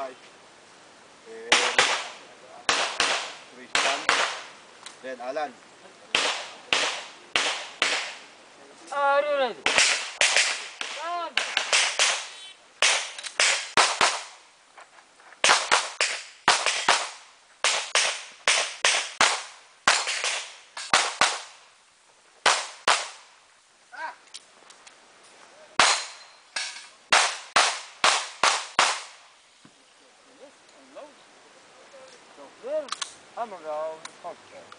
Albay. And Christian. Then Alan. Are you I'm a dog. Okay.